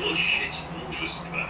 Площадь мужества.